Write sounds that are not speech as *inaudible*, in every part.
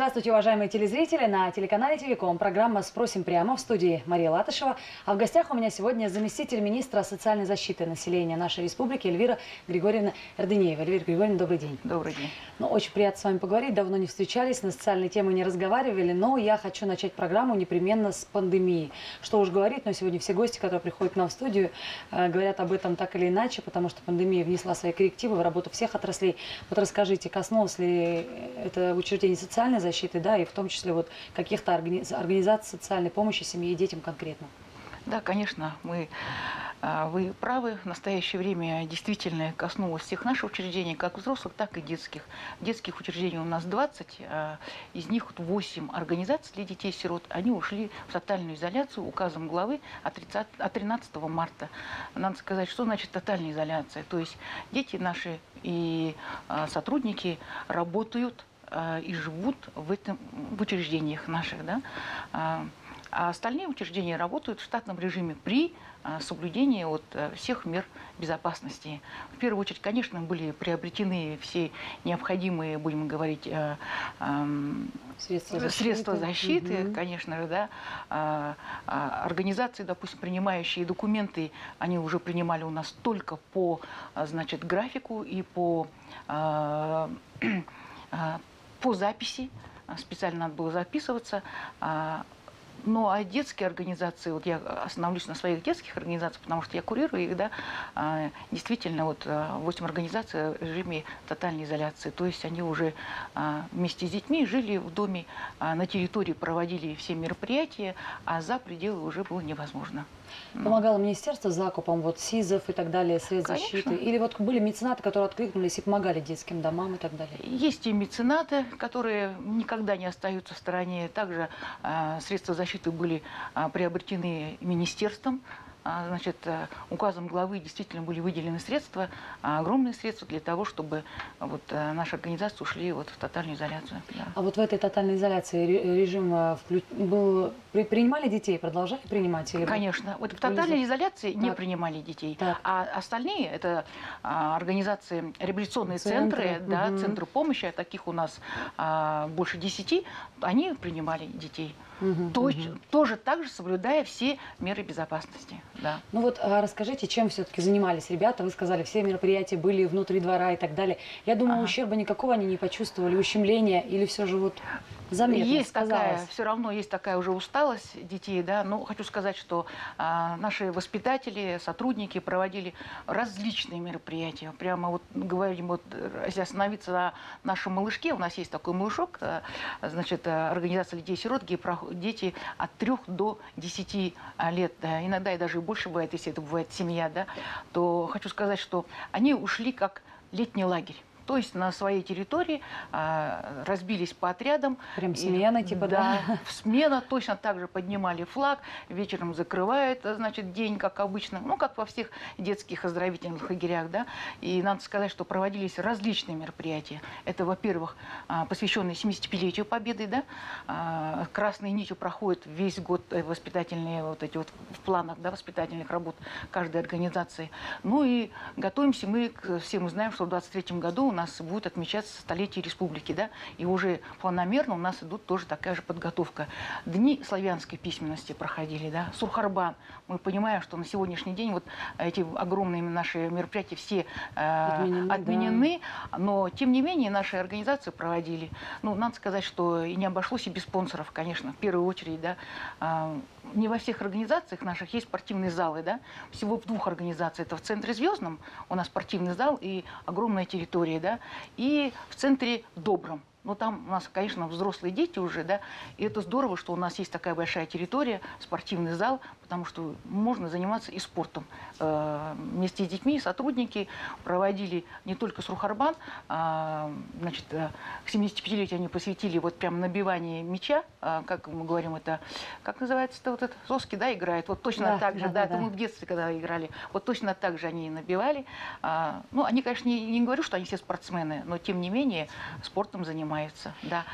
Здравствуйте, уважаемые телезрители. На телеканале Телеком программа «Спросим прямо» в студии Мария Латышева. А в гостях у меня сегодня заместитель министра социальной защиты населения нашей республики Эльвира Григорьевна Эрдынеева. Эльвира Григорьевна, добрый день. Добрый день. Ну, очень приятно с вами поговорить. Давно не встречались, на социальные темы не разговаривали. Но я хочу начать программу непременно с пандемии. Что уж говорить, но сегодня все гости, которые приходят к нам в студию, э, говорят об этом так или иначе, потому что пандемия внесла свои коррективы в работу всех отраслей. Вот расскажите, коснулось ли это учреждение социальной защиты, да, и в том числе вот каких-то организаций социальной помощи семье и детям конкретно? Да, конечно, мы, а, вы правы. В настоящее время действительно коснулось всех наших учреждений, как взрослых, так и детских. Детских учреждений у нас 20, а из них 8 организаций для детей-сирот. Они ушли в тотальную изоляцию указом главы от, 30, от 13 марта. Надо сказать, что значит тотальная изоляция. То есть дети наши и а, сотрудники работают и живут в, этом, в учреждениях наших. Да? А, а остальные учреждения работают в штатном режиме при а, соблюдении вот, э, всех мер безопасности. В первую очередь, конечно, были приобретены все необходимые, будем говорить, э, средства защиты, средства защиты угу. конечно же, да. А, организации, допустим, принимающие документы, они уже принимали у нас только по, значит, графику и по *clears throat* по записи, а, специально надо было записываться. А, ну, а детские организации, вот я остановлюсь на своих детских организациях, потому что я курирую их, да, а, действительно, вот 8 организаций в режиме тотальной изоляции. То есть они уже вместе с детьми жили в доме, на территории проводили все мероприятия, а за пределы уже было невозможно. Помогало министерство с закупом вот СИЗов и так далее, средств Конечно. защиты? Или вот были меценаты, которые откликнулись и помогали детским домам и так далее? Есть и меценаты, которые никогда не остаются в стороне. Также э, средства защиты были э, приобретены министерством значит, э, указом главы действительно были выделены средства, а, огромные средства для того, чтобы вот э, наши организации ушли вот в тотальную изоляцию. Да. А вот в этой тотальной изоляции режим э, был, принимали детей, продолжали принимать? Или Конечно. Вот в тотальной изоляции так. не принимали детей, так. а остальные, это а, организации, реабилитационные центры, центры да, угу. центры помощи, таких у нас больше десяти, они принимали детей. Угу, то, угу. Тоже так же соблюдая все меры безопасности. Да. Ну вот а расскажите, чем все-таки занимались ребята? Вы сказали, все мероприятия были внутри двора и так далее. Я думаю, ага. ущерба никакого они не почувствовали, ущемления или все же вот заметно Есть такая, все равно есть такая уже усталость детей, да, но хочу сказать, что а, наши воспитатели, сотрудники проводили различные мероприятия. Прямо вот говорим, вот если остановиться на нашем малышке, у нас есть такой малышок, а, значит, организация детей-сирот, где дети от 3 до 10 лет, да, иногда и даже больше бывает, если это бывает семья, да, то хочу сказать, что они ушли как летний лагерь то есть на своей территории а, разбились по отрядам. Прям смена, и, типа, да? Да, смена, точно так же поднимали флаг, вечером закрывают, значит, день, как обычно, ну, как во всех детских оздоровительных лагерях, да, и надо сказать, что проводились различные мероприятия. Это, во-первых, а, посвященные 75-летию Победы, да, а, красной нитью проходит весь год э, воспитательные вот эти вот в планах, да, воспитательных работ каждой организации. Ну и готовимся мы, все мы знаем, что в 23 году у нас нас будет отмечаться столетие республики, да, и уже планомерно у нас идут тоже такая же подготовка. Дни славянской письменности проходили, да, Сурхарбан. Мы понимаем, что на сегодняшний день вот эти огромные наши мероприятия все э, отменены, отменены да. но тем не менее наши организации проводили. Ну, надо сказать, что и не обошлось и без спонсоров, конечно, в первую очередь, да, э, не во всех организациях наших есть спортивные залы, да, всего в двух организациях. Это в центре Звездном у нас спортивный зал и огромная территория, да, и в центре Добром. Но там у нас, конечно, взрослые дети уже, да, и это здорово, что у нас есть такая большая территория, спортивный зал, потому что можно заниматься и спортом. Э, вместе с детьми сотрудники проводили не только Срухарбан, а, значит, э, к 75-летию они посвятили вот прям набивание мяча, а, как мы говорим, это, как называется это вот это, соски, да, играет, вот точно да, так же, да, да, это да. мы в детстве, когда играли, вот точно так же они набивали. А, ну, они, конечно, не, не говорю, что они все спортсмены, но тем не менее спортом занимаются, да.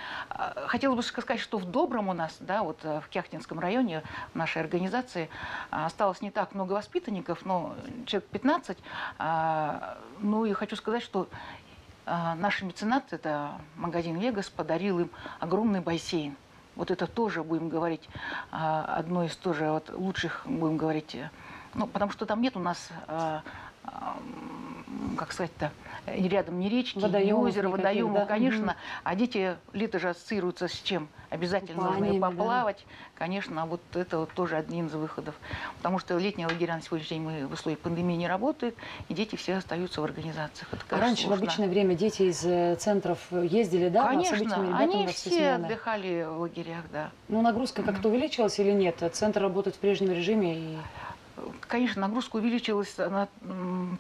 Хотелось бы сказать, что в Добром у нас, да, вот э, в Кяхтинском районе нашей организации а, осталось не так много воспитанников, но человек 15. А, ну и хочу сказать, что а, наш меценат, это магазин «Вегас», подарил им огромный бассейн. Вот это тоже, будем говорить, одно из тоже вот лучших, будем говорить, э, ну, потому что там нет у нас как сказать-то, рядом ни речки, Водоемов ни озера, никаких, водоемов, да? конечно. Мгм. А дети, лето же ассоциируются с чем? Обязательно Купаниями, нужно да. поплавать. Конечно, а вот это вот тоже один из выходов. Потому что летние лагеря на сегодняшний день мы в условиях пандемии не работают, и дети все остаются в организациях. Это, А конечно, раньше в сложно. обычное время дети из э, центров ездили, да? Конечно, они все смены? отдыхали в лагерях, да. Ну, нагрузка как-то увеличилась или нет? Центр работает в прежнем режиме и... Конечно, нагрузка увеличилась на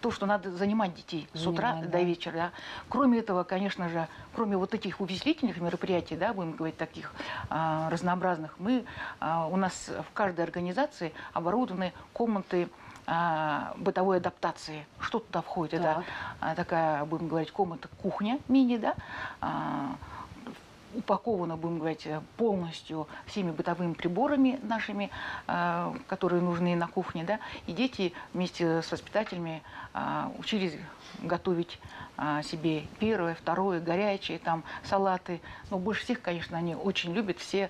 то, что надо занимать детей с утра Занимать, до да. вечера. да. Кроме этого, конечно же, кроме вот этих увеселительных мероприятий, да, будем говорить таких а, разнообразных, мы а, у нас в каждой организации оборудованы комнаты а, бытовой адаптации. Что туда входит? Так. Это а, такая, будем говорить, комната кухня мини, да, а, упакована, будем говорить, э, полностью всеми бытовыми приборами нашими, э, которые нужны на кухне, да, и дети вместе с воспитателями э, учились готовить себе первое, второе, горячие, там, салаты. Но больше всех, конечно, они очень любят все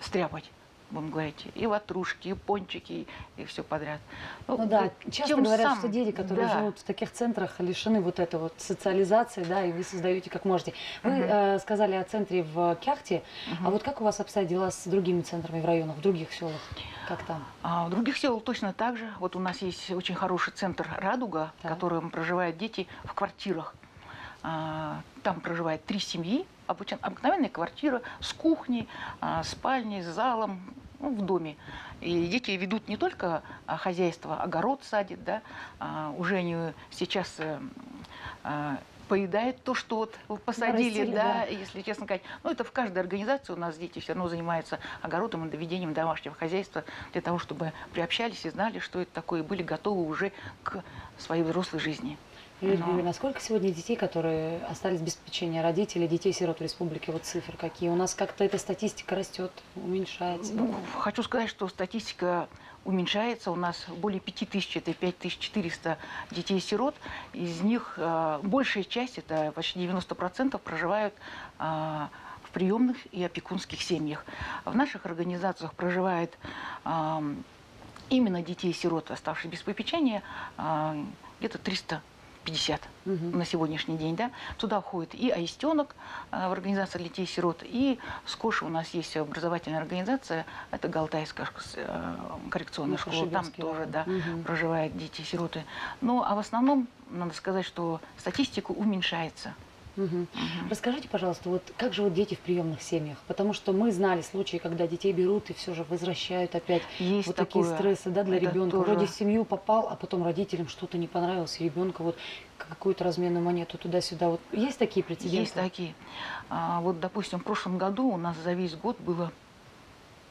стряпать будем говорить, и ватрушки, и пончики, и все подряд. Ну да, э, часто говорят, самым- что дети, которые да. живут в таких центрах, лишены вот этой вот социализации, да, и вы создаете как можете. Вы Мгм. э, сказали о центре в Кяхте, Мгм. а вот как у вас обстоят дела с другими центрами в районах, в других селах? Как там? А в других селах точно так же. Вот у нас есть очень хороший центр «Радуга», в Так. котором проживают дети в квартирах. А, Там проживает три семьи, обыкновенная квартира с кухней, а, спальней, с залом, ну, в доме. И дети ведут не только а, хозяйство, огород садят, да, а, уже они сейчас э, поедают то, что вот посадили, да, да. если честно сказать. Ну, это в каждой организации у нас дети все равно занимаются огородом и доведением домашнего хозяйства для того, чтобы приобщались и знали, что это такое, и были готовы уже к своей взрослой жизни. Юрий Но... А сколько сегодня детей, которые остались без печенья родителей, детей-сирот в республике? Вот цифры какие? У нас как-то эта статистика растет, уменьшается? Ну, хочу сказать, что статистика уменьшается. У нас более 5000, это 5400 детей-сирот. Из них э, большая часть, это почти 90%, проживают э, в приемных и опекунских семьях. В наших организациях проживает э, именно детей-сирот, оставшихся без попечения, э, где-то 300 50 угу. на сегодняшний день, да. Туда входит и Аистенок э, в организации детей-сирот, и в у нас есть образовательная организация, это Галтайская э, коррекционная ну, школа, там тоже, да, угу. проживают дети-сироты. Ну, а в основном, надо сказать, что статистика уменьшается. Мгм. Мгм. Расскажите, пожалуйста, вот как живут дети в приемных семьях? Потому что мы знали случаи, когда детей берут и все же возвращают опять. Есть вот такое. такие стрессы, да, для Это ребенка. тоже- Вроде в семью попал, а потом родителям что-то не понравилось, и ребенка вот какую-то разменную монету туда-сюда. Вот есть такие прецеденты? Есть такие. А, вот, допустим, в прошлом году у нас за весь год было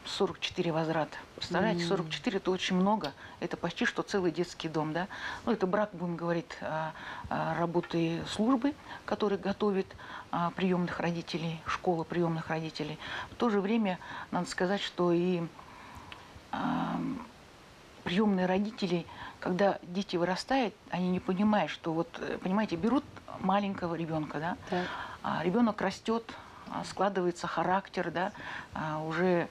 44 возврата. Представляете, М. 44 это очень много. Это почти что целый детский дом, да. Ну, это брак, будем говорить, а, а, работы службы, который готовит а, приемных родителей, школы приемных родителей. В то же время надо сказать, что и приемные родители, когда дети вырастают, они не понимают, что вот, э, понимаете, берут маленького ребенка, да, Так. а ребенок растет, складывается характер, да, уже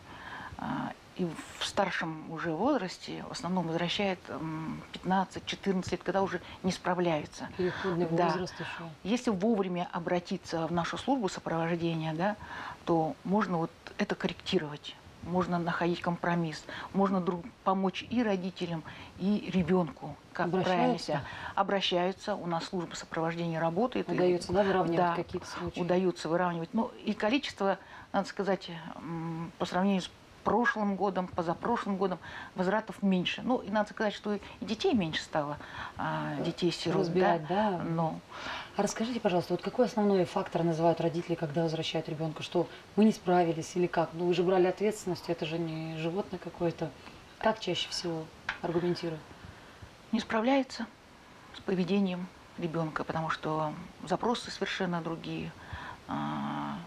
и в старшем уже возрасте в основном возвращает м, 15-14 лет, когда уже не справляются. Переходный Да. возраст еще. Если вовремя обратиться в нашу службу сопровождения, да, то можно вот это корректировать. Можно находить компромисс, можно друг, помочь и родителям, и ребенку, как Обращаются? обращаются. У нас служба сопровождения работает. и Удается, да, выравнивать Да, какие-то случаи? удается выравнивать. Ну и количество, надо сказать, по сравнению с прошлым годом, позапрошлым годом возвратов меньше. Ну и надо сказать, что и детей меньше стало, а, детей-сирот. Разбирать, да? Но А расскажите, пожалуйста, вот какой основной фактор называют родители, когда возвращают ребенка? Что мы не справились или как? Ну вы же брали ответственность, это же не животное какое-то. Как чаще всего аргументируют? не справляется с поведением ребенка, потому что запросы совершенно другие. А,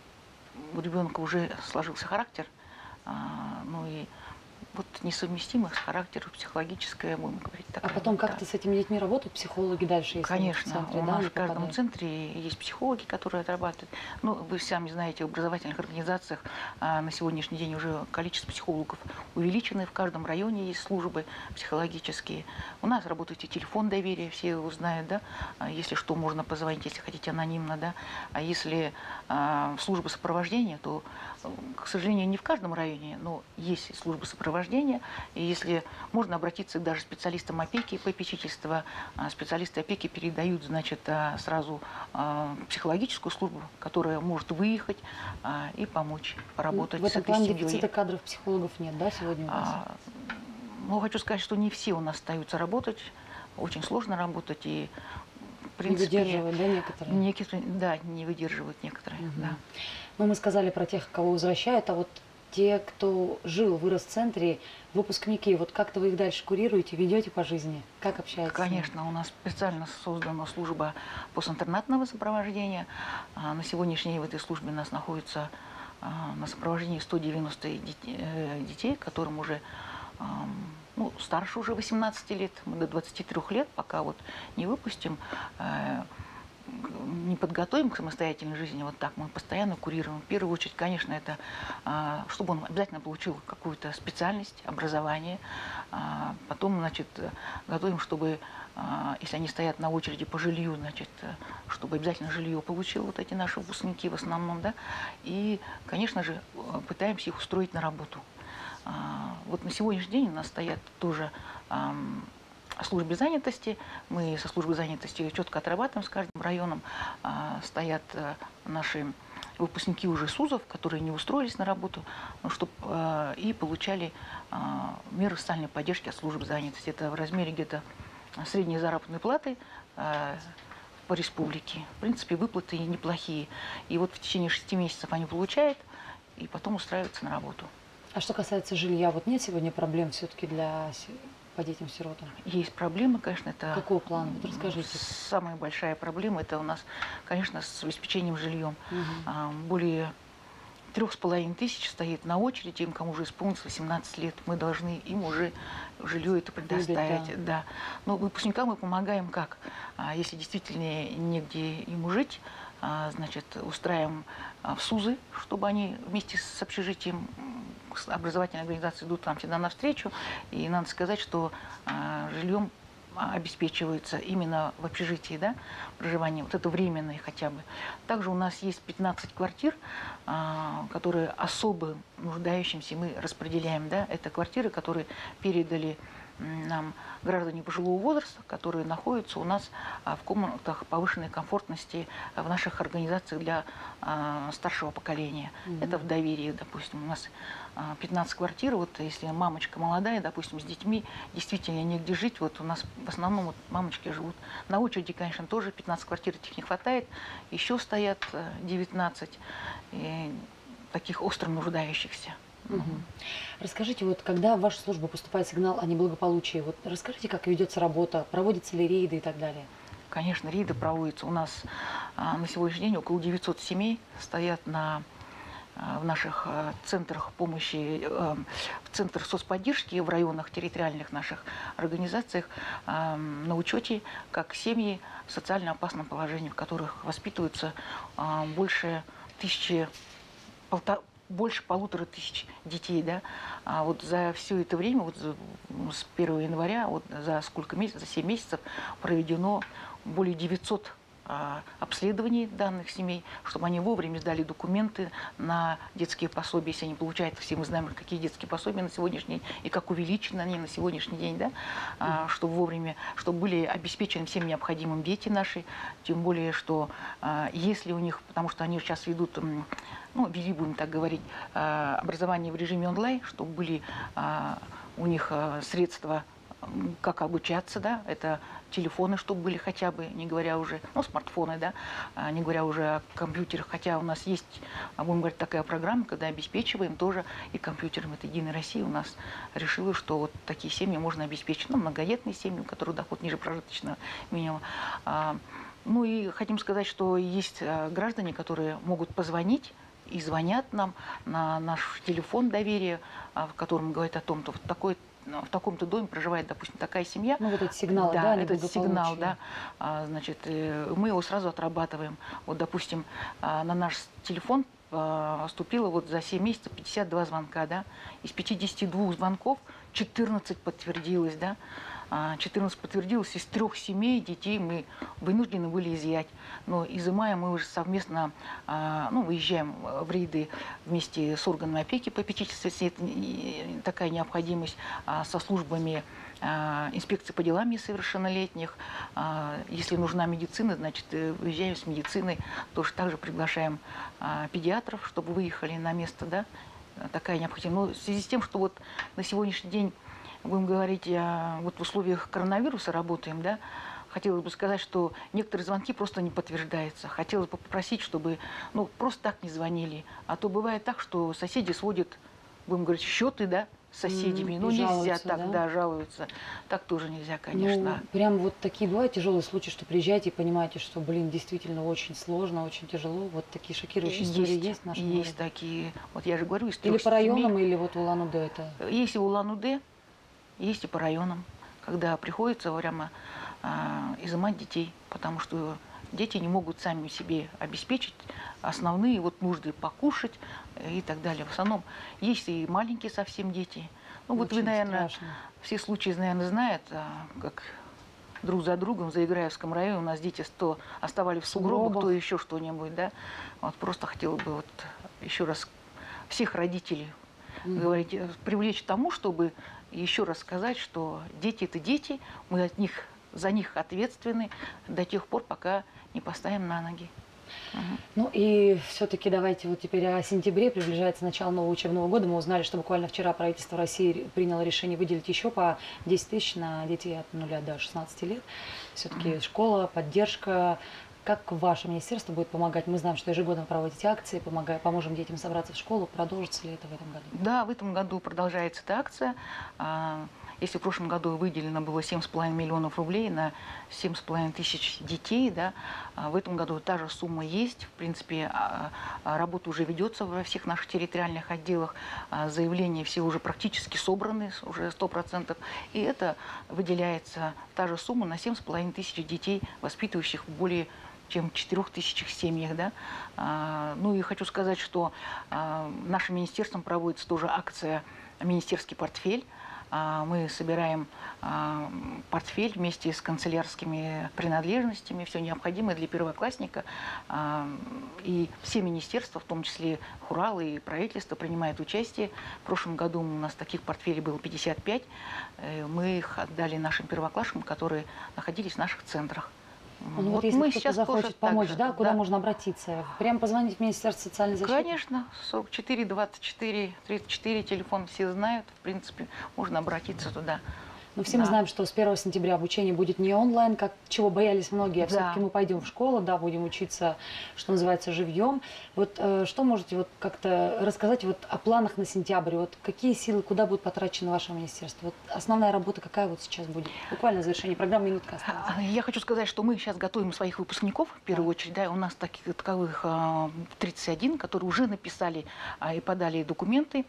У ребенка уже сложился характер, ну и вот несовместимых с характером психологическое, будем говорить. А такое, потом да. как-то с этими детьми работают психологи дальше? если Конечно, центре, у да, нас они в каждом попадают? центре есть психологи, которые отрабатывают. Ну, вы сами знаете, в образовательных организациях а, на сегодняшний день уже количество психологов увеличено, в каждом районе есть службы психологические. У нас работает и телефон доверия, все его знают, да, А если что, можно позвонить, если хотите анонимно, да, а если а, служба сопровождения, то, к сожалению, не в каждом районе, но есть служба сопровождения, и если можно обратиться даже к специалистам опеки и попечительства, специалисты опеки передают, значит, а, сразу а, психологическую службу, которая может выехать а, и помочь поработать В этом плане дефицита кадров психологов нет, да, сегодня у вас? А, Ну, хочу сказать, что не все у нас остаются работать. Очень сложно работать. И, в не принципе, выдерживают, да, некоторые? некоторые, да, не выдерживают некоторые. Мгм. Да. Ну, мы сказали про тех, кого возвращают, а вот те, кто жил, вырос в центре, выпускники, вот как-то вы их дальше курируете, ведете по жизни? Как общаетесь? Конечно, у нас специально создана служба постинтернатного сопровождения. А, На сегодняшний день в этой службе у нас находится а, на сопровождении 190 дет- э, детей, которым уже ну, старше уже 18 лет, мы до 23 лет, пока вот не выпустим, э, не подготовим к самостоятельной жизни, вот так мы постоянно курируем. В первую очередь, конечно, это а, чтобы он обязательно получил какую-то специальность, образование. А, Потом, значит, готовим, чтобы, а, если они стоят на очереди по жилью, значит, чтобы обязательно жилье получил вот эти наши выпускники в основном, да. И, конечно же, пытаемся их устроить на работу. А, Вот на сегодняшний день у нас стоят тоже ам, службе занятости. Мы со службой занятости четко отрабатываем с каждым районом. А, Стоят э, наши выпускники уже СУЗов, которые не устроились на работу, ну, чтоб, э, и получали а, меры социальной поддержки от службы занятости. Это в размере где-то средней заработной платы э, по республике. В принципе, выплаты неплохие. И вот в течение шести месяцев они получают и потом устраиваются на работу. А что касается жилья, вот нет сегодня проблем все-таки для по детям-сиротам? Есть проблемы, конечно, это... Какого плана? Вот расскажите. Самая большая проблема это у нас, конечно, с обеспечением жильем. Мгм. А, Более трех с половиной тысяч стоит на очереди, им, кому уже исполнилось 18 лет, мы должны им уже жилье это предоставить. да. Но выпускникам мы помогаем как? А, Если действительно негде ему жить, значит, устраиваем а, в СУЗы, чтобы они вместе с общежитием с образовательной организацией идут нам всегда навстречу. И надо сказать, что а, жильем а, обеспечиваются именно в общежитии, да, проживание, вот это временное хотя бы. Также у нас есть 15 квартир, а, которые особо нуждающимся мы распределяем, да, это квартиры, которые передали нам граждане пожилого возраста, которые находятся у нас а, в комнатах повышенной комфортности а, в наших организациях для а, старшего поколения. Мгм. Это в доверии, допустим, у нас а, 15 квартир, вот если мамочка молодая, допустим, с детьми, действительно негде жить, вот у нас в основном вот мамочки живут на очереди, конечно, тоже 15 квартир этих не хватает, еще стоят э, 19 э, таких остро нуждающихся. Расскажите, вот когда в вашу службу поступает сигнал о неблагополучии, вот расскажите, как ведется работа, проводятся ли рейды и так далее? Конечно, рейды проводятся. У нас а, на сегодняшний день около 900 семей стоят на, а, в наших а, центрах помощи, э, в центрах соцподдержки в районах территориальных наших организациях а, на учете как семьи в социально опасном положении, в которых воспитываются а, больше тысячи, полта- больше полутора тысяч детей, да, а вот за все это время, вот за- с 1 января, вот за сколько месяцев, за 7 месяцев проведено более 900 а, обследований данных семей, чтобы они вовремя сдали документы на детские пособия, если они получают, все мы знаем, какие детские пособия на сегодняшний день и как увеличены они на сегодняшний день, да, а, чтобы вовремя, чтобы были обеспечены всем необходимым дети наши, тем более, что а, если у них, потому что они сейчас ведут ну, вели, будем так говорить, а, образование в режиме онлайн, чтобы были у них средства, как обучаться, да, это телефоны, чтобы были хотя бы, не говоря уже, ну, смартфоны, да, а, не говоря уже о компьютерах, хотя у нас есть, а, будем говорить, такая программа, когда обеспечиваем тоже и компьютером. Это Единая Россия у нас решила, что вот такие семьи можно обеспечить, ну, многодетные семьи, у которых доход ниже прожиточного минимума. А, Ну и хотим сказать, что есть граждане, которые могут позвонить и звонят нам на наш телефон доверия, в котором говорят о том, что в такой в таком-то доме проживает, допустим, такая семья. Ну, вот этот сигнал, да, да этот сигнал, да. А, значит, э, мы его сразу отрабатываем. Вот, допустим, а, на наш телефон поступило вот за 7 месяцев 52 звонка, да. Из 52 звонков 14 подтвердилось, да. 14 а, подтвердилось, из трех семей детей мы вынуждены были изъять. Но изымаем мы уже совместно, а, ну, выезжаем в рейды вместе с органами опеки попечительства, если это такая необходимость, а, со службами инспекции по делам несовершеннолетних. Если нужна медицина, значит, э, выезжаем с медициной. Тоже также приглашаем педиатров, чтобы выехали на место, да, такая необходимость. Но в связи с тем, что вот на сегодняшний день будем говорить, а, вот в условиях коронавируса работаем, да, хотелось бы сказать, что некоторые звонки просто не подтверждаются. Хотелось бы попросить, чтобы ну, просто так не звонили. А то бывает так, что соседи сводят, будем говорить, счеты, да, с соседями. Mm, ну, нельзя так, да? да, жалуются. Так тоже нельзя, конечно. Ну, прям вот такие бывают тяжелые случаи, что приезжаете и понимаете, что, блин, действительно очень сложно, очень тяжело. Вот такие шокирующие есть, истории есть в нашем Есть городе? такие. Вот я же говорю, из Или по районам, семей. или вот в Улан-Удэ это? Если в Улан-Удэ, есть и по районам, когда приходится прямо а, изымать детей, потому что дети не могут сами себе обеспечить основные вот нужды покушать и так далее. В основном есть и маленькие совсем дети. Ну Очень вот вы, наверное, страшно. все случаи, наверное, знают, а, как друг за другом за Играевском районе у нас дети то оставали в сугробах, то еще что-нибудь, да. Вот просто хотела бы вот еще раз всех родителей mm. говорить, э, привлечь к тому, чтобы еще раз сказать, что дети это дети, мы от них, за них ответственны до тех пор, пока не поставим на ноги. Ну и все-таки давайте вот теперь о сентябре, приближается начало нового учебного года. Мы узнали, что буквально вчера правительство России приняло решение выделить еще по 10 тысяч на детей от 0 до 16 лет. Все-таки школа, поддержка, как ваше министерство будет помогать? Мы знаем, что ежегодно проводите акции, помогая, поможем детям собраться в школу. Продолжится ли это в этом году? Да, в этом году продолжается эта акция. А, если в прошлом году выделено было 7,5 миллионов рублей на 7,5 тысяч детей, да, а в этом году та же сумма есть. В принципе, а, работа уже ведется во всех наших территориальных отделах. Заявления все уже практически собраны, уже 100%. И это выделяется та же сумма на 7,5 тысяч детей, воспитывающих более чем в 4 тысячах семьях. Да? А, ну и хочу сказать, что а, нашим министерством проводится тоже акция «Министерский портфель». А, мы собираем портфель вместе с канцелярскими принадлежностями, все необходимое для первоклассника. И все министерства, в том числе Хурал и правительство, принимают участие. В прошлом году у нас таких портфелей было 55. Э, мы их отдали нашим первоклассникам, которые находились в наших центрах. Ну, вот, вот если мы сейчас захочет помочь, да, куда да. можно обратиться? Прямо позвонить в Министерство социальной защиты? Конечно, 44 24 34 телефон все знают, в принципе, можно обратиться туда. Но все да. мы знаем, что с 1 сентября обучение будет не онлайн, как чего боялись многие, а да. все-таки мы пойдем в школу, да, будем учиться, что называется, живьем. Вот э, что можете вот как-то рассказать вот о планах на сентябрь? Вот какие силы, куда будут потрачены ваше министерство? Вот основная работа какая вот сейчас будет? Буквально завершение программы, минутка осталась. А, я хочу сказать, что мы сейчас готовим своих выпускников, в первую да. очередь, да, у нас таких таковых 31, а, которые уже написали а, и подали документы,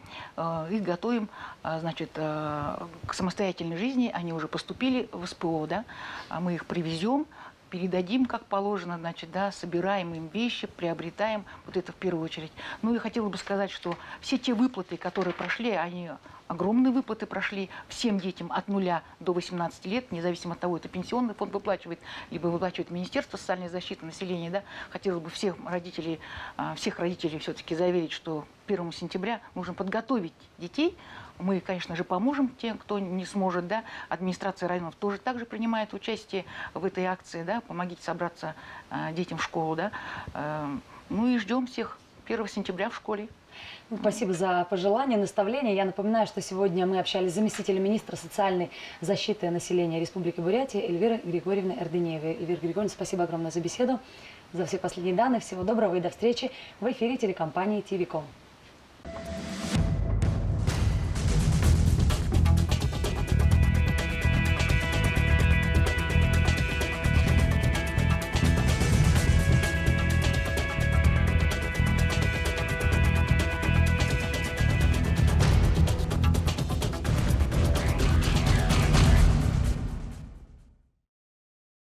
их готовим, значит, к самостоятельной жизни жизни, они уже поступили в СПО, да, а мы их привезем, передадим, как положено, значит, да, собираем им вещи, приобретаем, вот это в первую очередь. Ну и хотела бы сказать, что все те выплаты, которые прошли, они огромные выплаты прошли всем детям от 0 до 18 лет, независимо от того, это пенсионный фонд выплачивает, либо выплачивает Министерство социальной защиты населения, да. Хотелось бы всех родителей, а, всех родителей все-таки заверить, что 1 сентября нужно подготовить детей мы, конечно же, поможем тем, кто не сможет. Да? Администрация районов тоже также принимает участие в этой акции. Да? Помогите собраться э, детям в школу. Да? Э, ну и ждем всех 1 сентября в школе. Ну, спасибо за пожелания, наставления. Я напоминаю, что сегодня мы общались с заместителем министра социальной защиты населения Республики Бурятия Эльвирой Григорьевной Эрденеевой. Эльвира Григорьевна, спасибо огромное за беседу, за все последние данные. Всего доброго и до встречи в эфире телекомпании ТВКом.